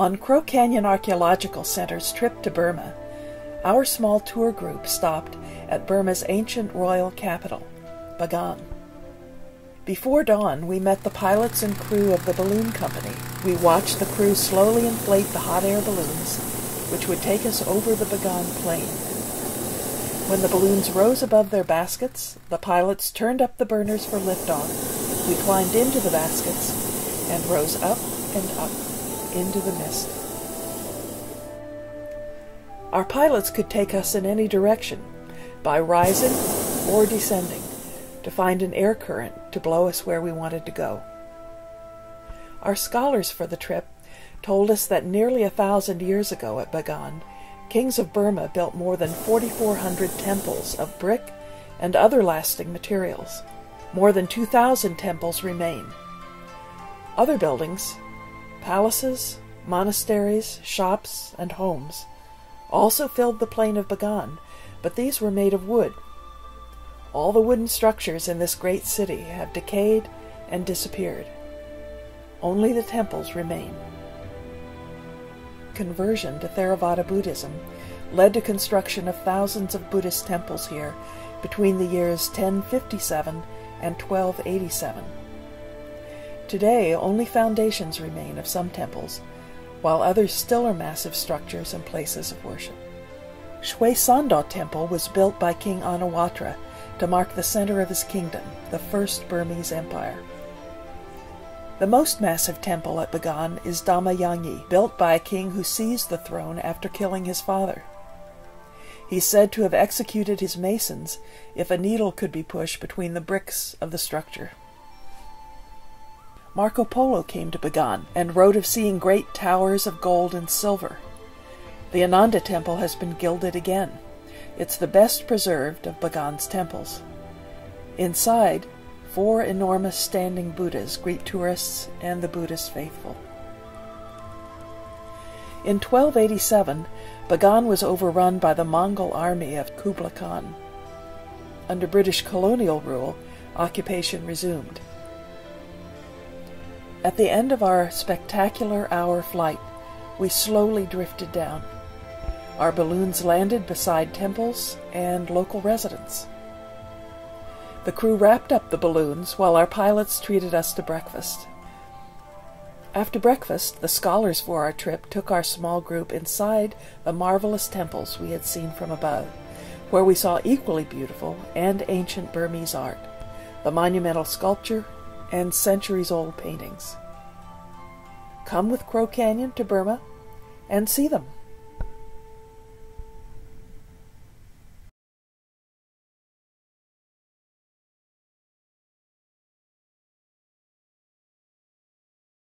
On Crow Canyon Archaeological Center's trip to Burma, our small tour group stopped at Burma's ancient royal capital, Bagan. Before dawn, we met the pilots and crew of the balloon company. We watched the crew slowly inflate the hot air balloons, which would take us over the Bagan plain. When the balloons rose above their baskets, the pilots turned up the burners for liftoff. We climbed into the baskets and rose up and up into the mist. Our pilots could take us in any direction, by rising or descending, to find an air current to blow us where we wanted to go. Our scholars for the trip told us that nearly a thousand years ago at Bagan, kings of Burma built more than 4,400 temples of brick and other lasting materials. More than 2,000 temples remain. Other buildings, Palaces, monasteries, shops, and homes also filled the plain of Bagan, but these were made of wood. All the wooden structures in this great city have decayed and disappeared. Only the temples remain. Conversion to Theravada Buddhism led to construction of thousands of Buddhist temples here between the years 1057 and 1287. Today, only foundations remain of some temples, while others still are massive structures and places of worship. Shwe Sandaw Temple was built by King Anawrahta to mark the center of his kingdom, the First Burmese Empire. The most massive temple at Bagan is Dhammayangyi, built by a king who seized the throne after killing his father. He's said to have executed his masons if a needle could be pushed between the bricks of the structure. Marco Polo came to Bagan and wrote of seeing great towers of gold and silver. The Ananda temple has been gilded again. It's the best preserved of Bagan's temples. Inside, four enormous standing Buddhas greet tourists and the Buddhist faithful. In 1287, Bagan was overrun by the Mongol army of Kublai Khan. Under British colonial rule, occupation resumed. At the end of our spectacular hour flight, we slowly drifted down. Our balloons landed beside temples and local residents. The crew wrapped up the balloons while our pilots treated us to breakfast. After breakfast, the scholars for our trip took our small group inside the marvelous temples we had seen from above, where we saw equally beautiful and ancient Burmese art, the monumental sculpture, and centuries old paintings. Come with Crow Canyon to Burma and see them.